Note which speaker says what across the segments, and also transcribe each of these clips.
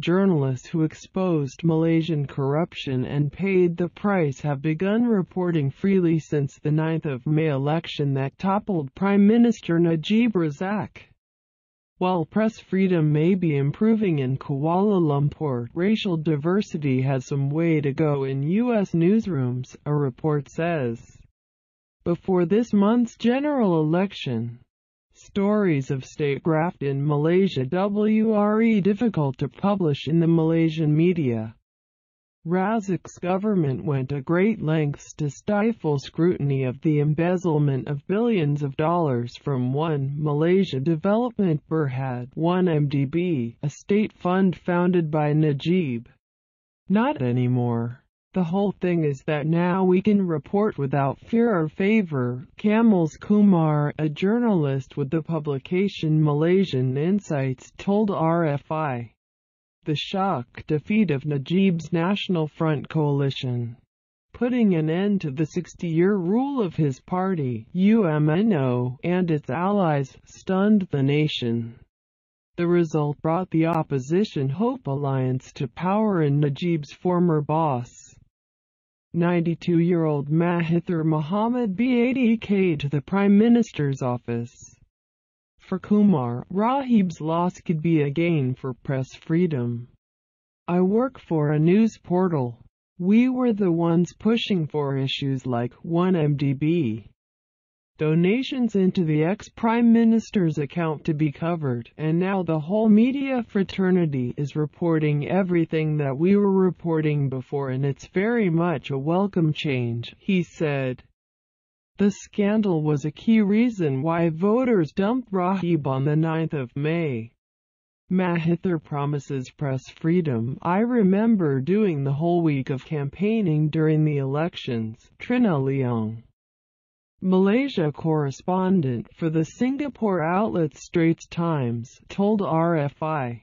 Speaker 1: Journalists who exposed Malaysian corruption and paid the price have begun reporting freely since the 9th of May election that toppled Prime Minister Najib Razak. While press freedom may be improving in Kuala Lumpur, racial diversity has some way to go in U.S. newsrooms, a report says. Before this month's general election, stories of state graft in Malaysia were difficult to publish in the Malaysian media. Razak's government went to great lengths to stifle scrutiny of the embezzlement of billions of dollars from One Malaysia Development Berhad 1MDB, a state fund founded by Najib. Not anymore. The whole thing is that now we can report without fear or favor. Kamles Kumar, a journalist with the publication Malaysian Insights, told RFI the shock defeat of Najib's National Front coalition, putting an end to the 60-year rule of his party, UMNO, and its allies, stunned the nation. The result brought the opposition Hope Alliance to power and Najib's former boss, 92-year-old Mahathir Mohamad B80K to the Prime Minister's office. For Kumar, Rahib's loss could be a gain for press freedom. I work for a news portal. We were the ones pushing for issues like 1MDB. Donations into the ex-prime minister's account to be covered, and now the whole media fraternity is reporting everything that we were reporting before and it's very much a welcome change, he said. The scandal was a key reason why voters dumped Rahib on the 9th of May. Mahathir promises press freedom. I remember doing the whole week of campaigning during the elections. Trinna Leong, Malaysia correspondent for the Singapore outlet Straits Times, told RFI.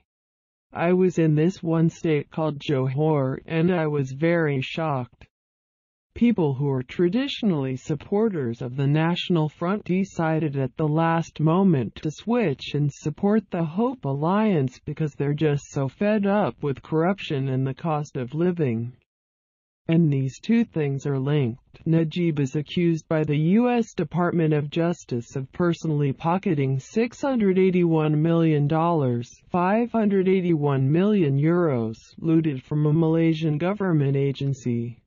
Speaker 1: I was in this one state called Johor and I was very shocked. People who are traditionally supporters of the National Front decided at the last moment to switch and support the Hope Alliance because they're just so fed up with corruption and the cost of living. And these two things are linked. Najib is accused by the U.S. Department of Justice of personally pocketing $681 million, 581 million euros, looted from a Malaysian government agency.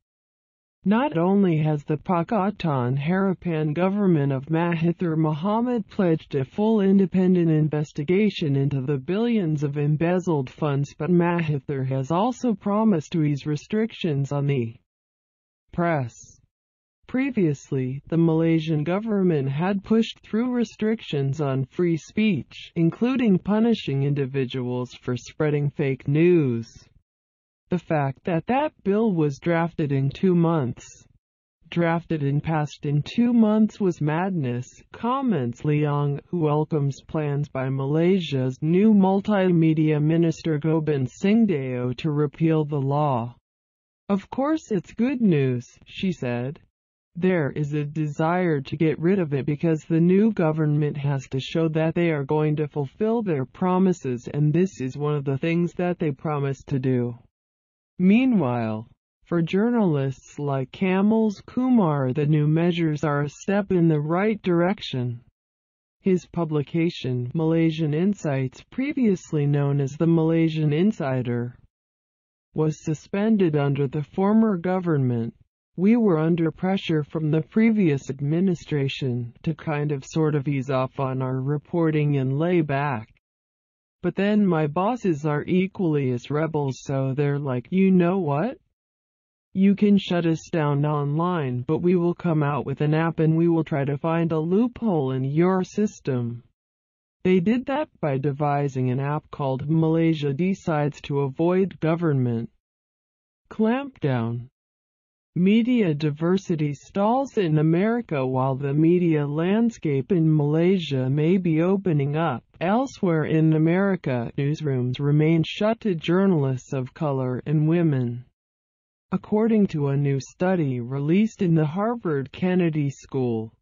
Speaker 1: Not only has the Pakatan Harapan government of Mahathir Mohamad pledged a full independent investigation into the billions of embezzled funds but Mahathir has also promised to ease restrictions on the press. Previously, the Malaysian government had pushed through restrictions on free speech, including punishing individuals for spreading fake news. The fact that that bill was drafted in two months, drafted and passed in two months was madness, comments Leong, who welcomes plans by Malaysia's new multimedia minister Gobind Singh Deo to repeal the law. Of course it's good news, she said. There is a desire to get rid of it because the new government has to show that they are going to fulfill their promises and this is one of the things that they promised to do. Meanwhile, for journalists like Kamles Kumar the new measures are a step in the right direction. His publication, Malaysian Insights previously known as the Malaysian Insider, was suspended under the former government. We were under pressure from the previous administration to kind of sort of ease off on our reporting and lay back. But then my bosses are equally as rebels so they're like, you know what? You can shut us down online but we will come out with an app and we will try to find a loophole in your system. They did that by devising an app called Malaysia Decides to Avoid Government Clampdown. Media diversity stalls in America while the media landscape in Malaysia may be opening up. Elsewhere in America, newsrooms remain shut to journalists of color and women. According to a new study released in the Harvard Kennedy School,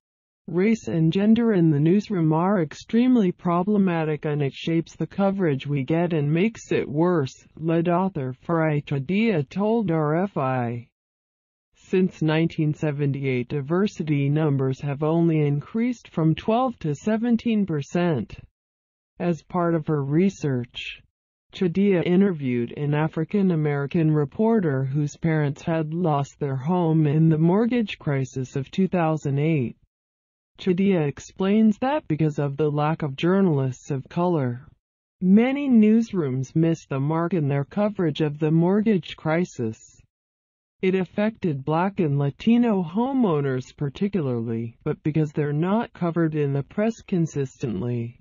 Speaker 1: Race and gender in the newsroom are extremely problematic and it shapes the coverage we get and makes it worse, lead author Farai told RFI. Since 1978 diversity numbers have only increased from 12 to 17 percent. As part of her research, Chideya interviewed an African-American reporter whose parents had lost their home in the mortgage crisis of 2008. Chideya explains that because of the lack of journalists of color, many newsrooms missed the mark in their coverage of the mortgage crisis. It affected black and Latino homeowners particularly, but because they're not covered in the press consistently.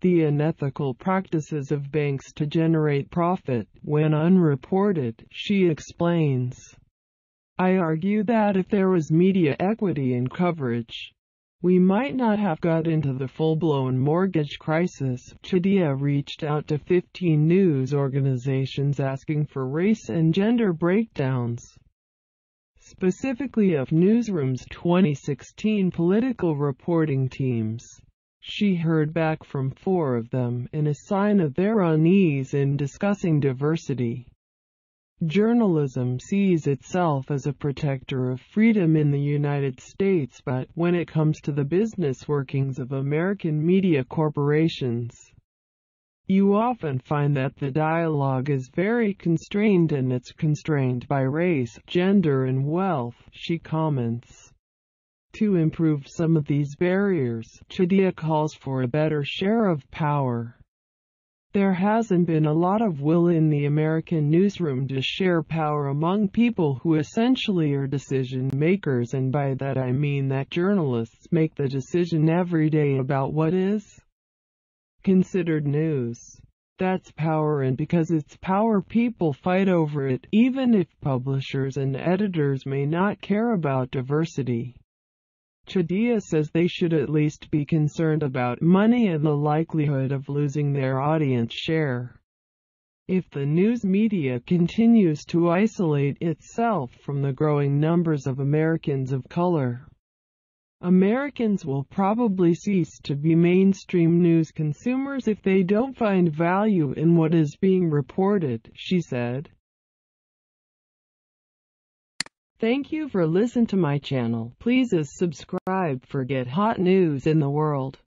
Speaker 1: The unethical practices of banks to generate profit when unreported, she explains. I argue that if there was media equity in coverage, we might not have got into the full-blown mortgage crisis. Chideya reached out to 15 news organizations asking for race and gender breakdowns, specifically of Newsroom's 2016 political reporting teams. She heard back from four of them in a sign of their unease in discussing diversity. Journalism sees itself as a protector of freedom in the United States but when it comes to the business workings of American media corporations, you often find that the dialogue is very constrained and it's constrained by race, gender and wealth, she comments. To improve some of these barriers, Chideya calls for a better share of power. There hasn't been a lot of will in the American newsroom to share power among people who essentially are decision makers and by that I mean that journalists make the decision every day about what is considered news. That's power and because it's power people fight over it even if publishers and editors may not care about diversity. Chideya says they should at least be concerned about money and the likelihood of losing their audience share. If the news media continues to isolate itself from the growing numbers of Americans of color, Americans will probably cease to be mainstream news consumers if they don't find value in what is being reported, she said. Thank you for listening to my channel. Please subscribe for get hot news in the world.